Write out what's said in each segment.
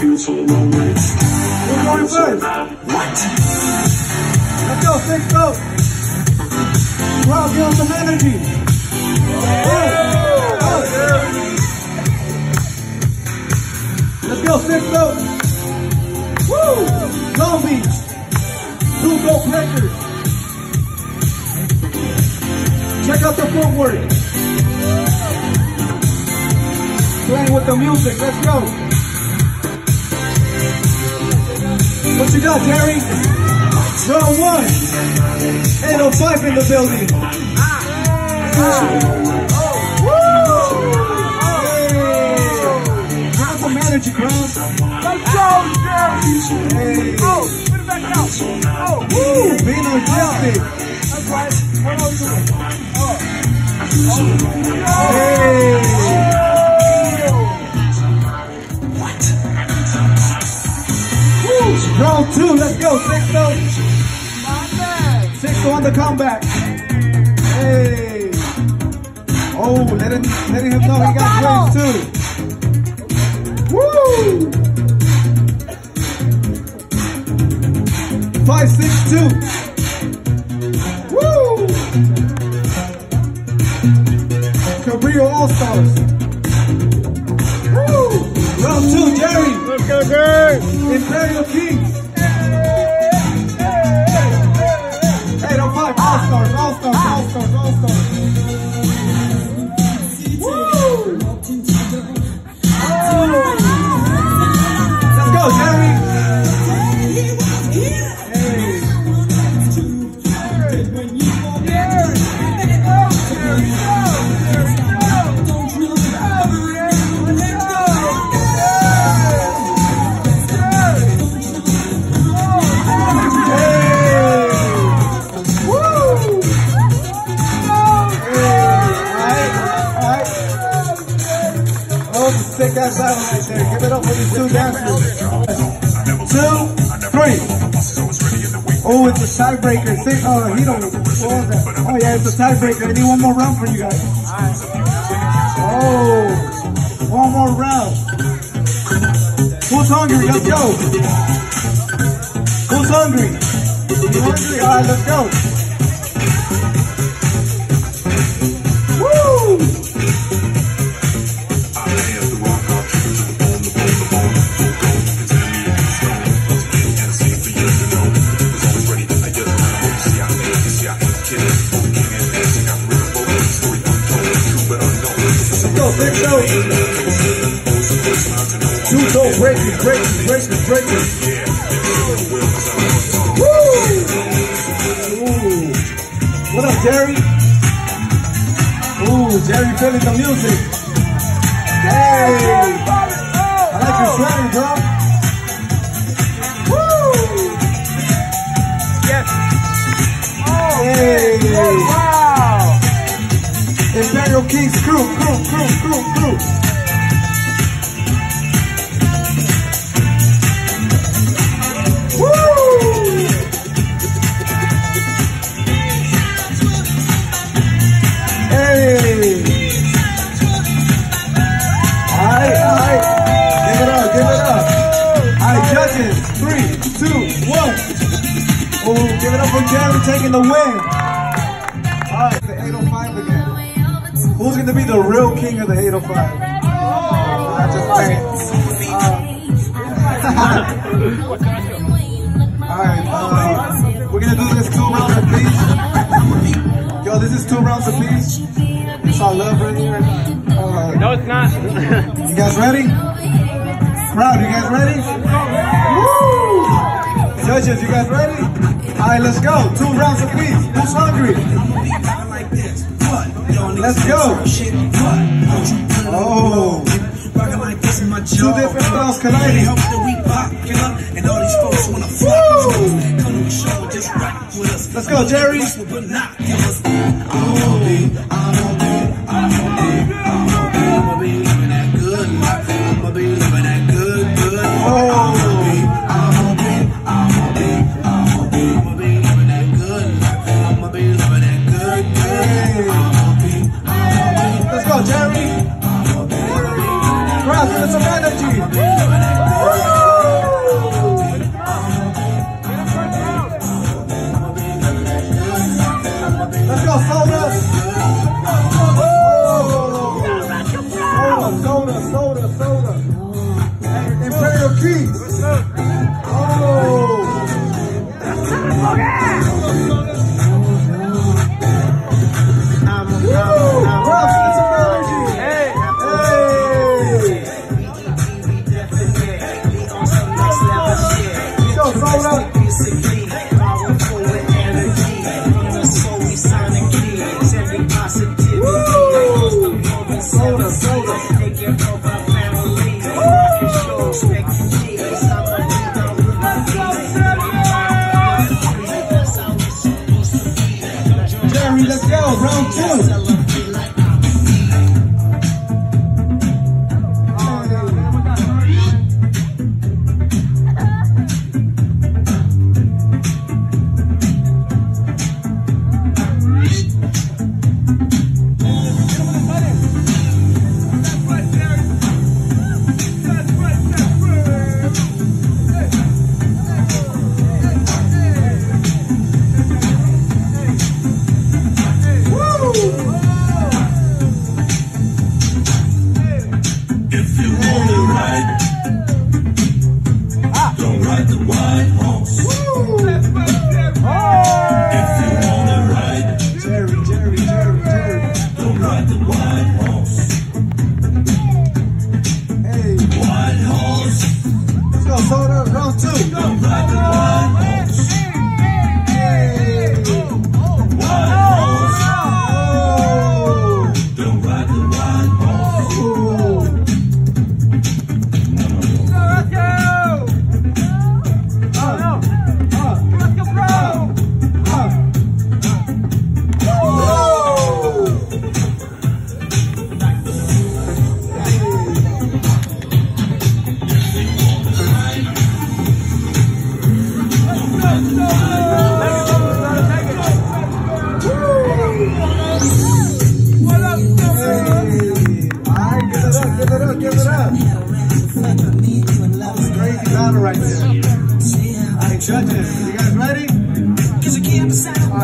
feel so lonely. Who's going first? What? Let's go, six go. Wow, give us some energy. Let's go, six go. Woo! Long Beach. Two gold breakers. Check out the footwork. Playing with the music. Let's go. What you got, Jerry? Round one. 805 in the building. Some energy, Crown. Let's go, Jerry. Hey. Oh, put it back out. Oh, Woo! Being energetic. that's right. What else doing? Oh. Hey. Round two. Let's go. Six go. My man. Six go on the comeback. Hey. Oh, letting, letting him know he got waves too. Woo! Five, six, two. Woo! Cabrillo All Stars. Woo! Round two, Jerry. Let's go, Jerry. Imperial Kings. Tiebreaker. Think, oh, uh, he don't. That? Oh, oh, yeah, it's a tiebreaker. I need one more round for you guys. Oh, one more round. Who's hungry? Let's go. Who's hungry? You hungry? All right, let's go. Breakers, breakers, breakers. Woo! Ooh. What up, Jerry? Ooh, Jerry feeling the music. Hey! I like your sweater, bro. Woo! Yes. Oh, Hey! wow. Imperial Kings crew, crew, crew, crew, crew. Taking the win. Alright, the 805 again. Who's gonna be the real king of the 805? I just playing. Alright, uh, we're gonna do this two rounds apiece. Yo, this is two rounds apiece. It's all love right here. Uh, No, it's not. you guys ready? Crowd, you guys ready? You guys ready? Alright, let's go. Two rounds apiece. Who's hungry? Let's go. Oh. Two different styles colliding. Let's go, Jerry.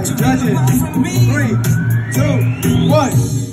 Alright, judges. Three, two, one.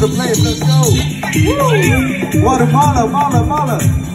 The place. Let's go. Woo. Guatemala, mala, mala.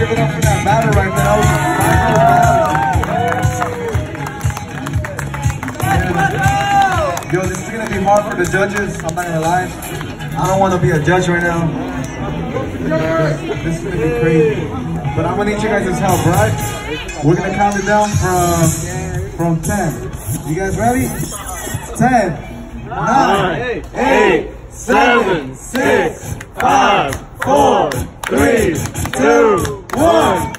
Give it up for that battle right. That Yo, this is gonna be hard for the judges. I'm not gonna lie. I don't want to be a judge right now. This is gonna be crazy. But I'm gonna need you guys' help, right? We're gonna count it down from from ten. You guys ready? Ten, nine, eight, seven, six, five, four, three, two, one.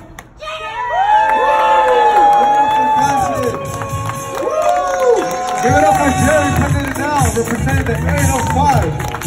Give it up for Jerry, putting it down, representing the 805.